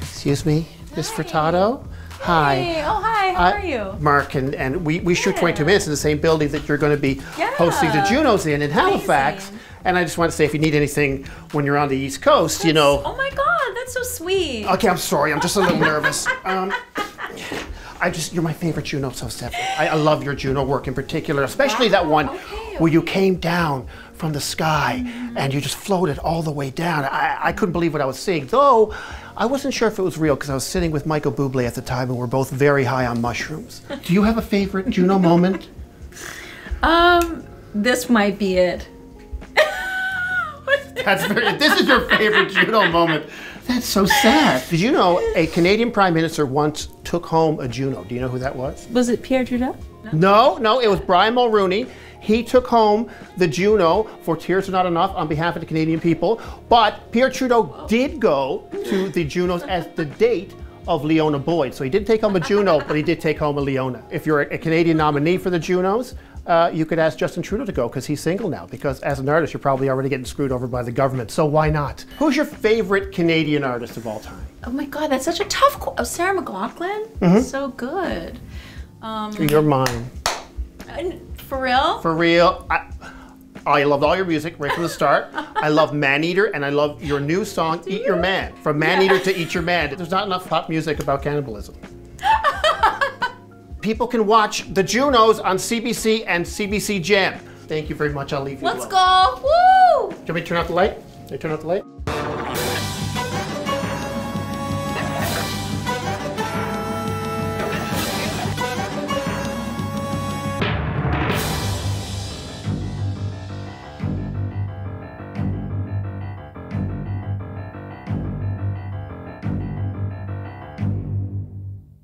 Excuse me, Miss Furtado? Hi. Hey, oh hi, how I- are you? Mark, and, and we, we shoot 22 minutes in the same building that you're going to be hosting the Junos in in Halifax. Amazing. And I just want to say if you need anything when you're on the East Coast, you know. Oh my god, that's so sweet. Okay, I'm sorry. I'm just a little nervous. Um, I just, you're my favorite Juno, so Stephanie. I, I love your Juno work in particular, especially that one okay, where you came down from the sky and you just floated all the way down. I, I couldn't believe what I was seeing, though I wasn't sure if it was real because I was sitting with Michael Bublé at the time and we're both very high on mushrooms. Do you have a favorite Juno moment? Um, this might be it. That's very, this is your favorite Juno moment. That's so sad. Did you know a Canadian prime minister once took home a Juno? Do you know who that was? Was it Pierre Trudeau? No, no, it was Brian Mulroney. He took home the Juno for Tears Are Not Enough on behalf of the Canadian people. But Pierre Trudeau did go to the Junos as the date of Liona Boyd. So he didn't take home a Juno, but he did take home a Liona. If you're a Canadian nominee for the Junos, uh, you could ask Justin Trudeau to go because he's single now. Because as an artist, you're probably already getting screwed over by the government. So why not? Who's your favorite Canadian artist of all time? Oh my god, that's such a tough qu- oh, Sarah McLachlan? So good. Um, You're mine. for real? For real. I, I loved all your music right from the start. I love Man Eater and I love your new song, Eat Your Man. From Man Eater to Eat Your Man. There's not enough pop music about cannibalism. People can watch the Junos on CBC and CBC Gem. Thank you very much. I'll leave you Let's alone. go! Woo! Do you want me to turn off the light? Can I turn off the light?